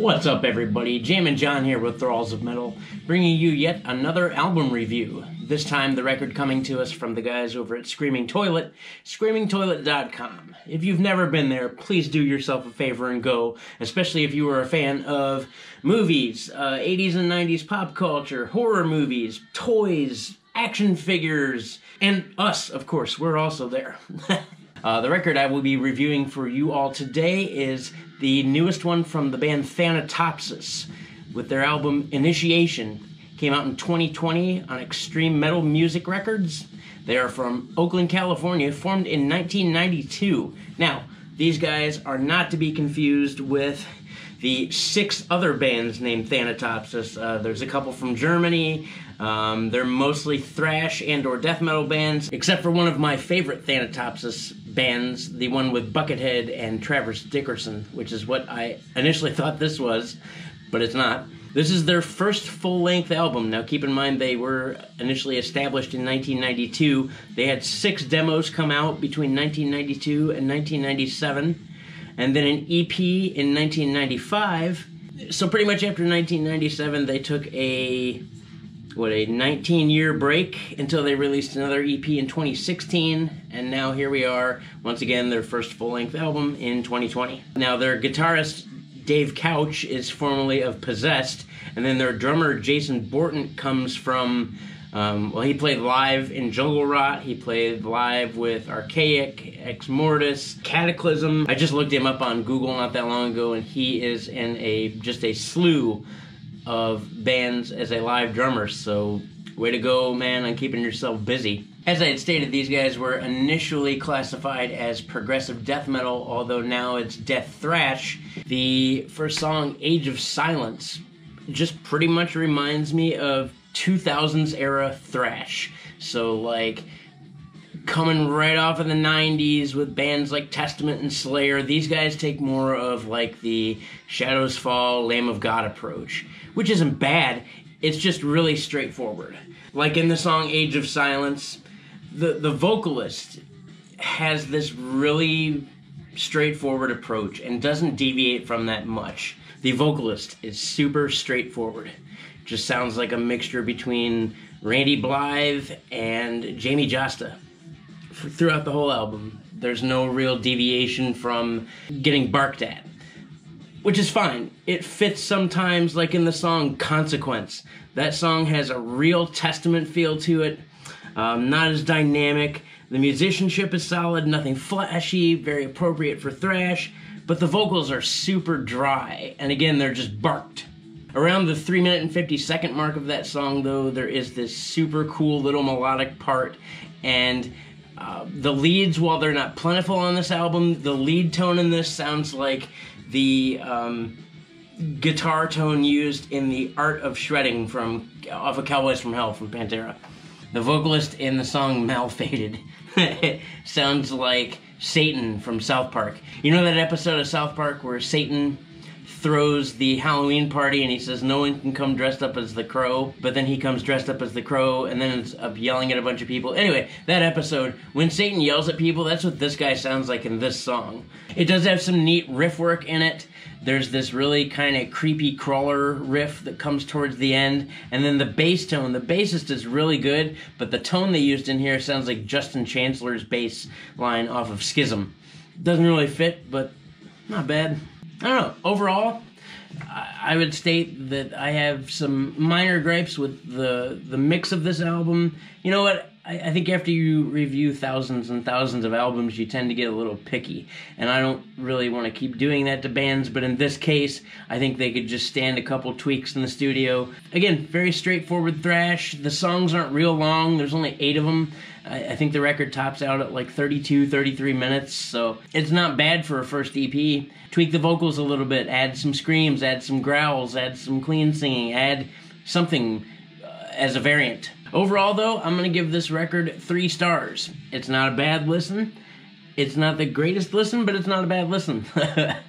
What's up, everybody? Jammin' Jon here with Thralls of Metal, bringing you yet another album review. This time, the record coming to us from the guys over at Screaming Toilet, screamingtoilet.com. If you've never been there, please do yourself a favor and go, especially if you are a fan of movies, uh, 80s and 90s pop culture, horror movies, toys, action figures, and us, of course. We're also there. Uh, the record I will be reviewing for you all today is the newest one from the band Thanatopsis with their album Initiation. Came out in 2020 on Extreme Metal Music Records. They are from Oakland, California, formed in 1992. Now, these guys are not to be confused with the six other bands named Thanatopsis. Uh, there's a couple from Germany. Um, they're mostly thrash and or death metal bands, except for one of my favorite Thanatopsis bands, the one with Buckethead and Travis Dickerson, which is what I initially thought this was, but it's not. This is their first full length album. Now, keep in mind, they were initially established in 1992. They had six demos come out between 1992 and 1997 and then an EP in 1995. So pretty much after 1997, they took a what a 19 year break until they released another EP in 2016, and now here we are once again their first full length album in 2020. Now their guitarist Dave Couch is formerly of Possessed, and then their drummer Jason Borton comes from um, well, he played live in Jungle Rot. He played live with Arkaik, Ex Mortis, Cataclysm. I just looked him up on Google not that long ago, and he is in a just a slew of bands as a live drummer. So, way to go, man, on keeping yourself busy. As I had stated, these guys were initially classified as progressive death metal, although now it's death thrash. The first song, Age of Silence, just pretty much reminds me of 2000s era thrash. So, like, coming right off of the 90s with bands like Testament and Slayer, these guys take more of like the Shadows Fall, Lamb of God approach, which isn't bad. It's just really straightforward. Like in the song Age of Silence, the, the vocalist has this really straightforward approach and doesn't deviate from that much. The vocalist is super straightforward just sounds like a mixture between Randy Blythe and Jamey Jasta throughout the whole album. There's no real deviation from getting barked at, which is fine. It fits sometimes, like in the song Consequence. That song has a real testament feel to it, um, not as dynamic. The musicianship is solid, nothing flashy, very appropriate for thrash, but the vocals are super dry, and again, they're just barked. Around the 3 minute and 50 second mark of that song, though, there is this super cool little melodic part, and uh, the leads, while they're not plentiful on this album, the lead tone in this sounds like the um, guitar tone used in the Art of Shredding from off of Cowboys from Hell from Pantera. The vocalist in the song Malfaded sounds like Satan from South Park. You know that episode of South Park where Satan throws the Halloween party and he says no one can come dressed up as the crow, but then he comes dressed up as the crow and then ends up yelling at a bunch of people. Anyway, that episode, when Satan yells at people, that's what this guy sounds like in this song. It does have some neat riff work in it. There's this really kind of creepy crawler riff that comes towards the end, and then the bass tone. The bassist is really good, but the tone they used in here sounds like Justin Chancellor's bass line off of Schism. Doesn't really fit, but not bad. I don't know. Overall, I would state that I have some minor gripes with the the mix of this album. You know what? I, I, think after you review thousands and thousands of albums, you tend to get a little picky, and I don't really want to keep doing that to bands. But in this case, I think they could just stand a couple tweaks in the studio. Again, very straightforward thrash. The songs aren't real long. There's only eight of them. I, I think the record tops out at like 32, 33 minutes, so it's not bad for a first EP. Tweak the vocals a little bit, add some screams, add some growls, add some clean singing, add something uh, as a variant. Overall, though, I'm going to give this record three stars. It's not a bad listen. It's not the greatest listen, but it's not a bad listen.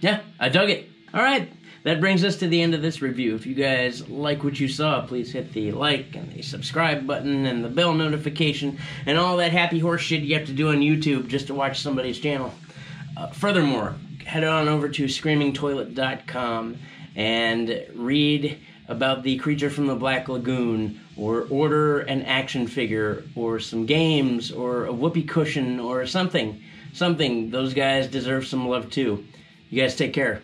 yeah, I dug it. All right, that brings us to the end of this review. If you guys like what you saw, please hit the like and the subscribe button and the bell notification and all that happy horse shit you have to do on YouTube just to watch somebody's channel. Uh, furthermore, head on over to screamingtoilet.com and read about the creature from the Black Lagoon, or order an action figure, or some games, or a whoopee cushion, or something. Something. Those guys deserve some love too. You guys take care.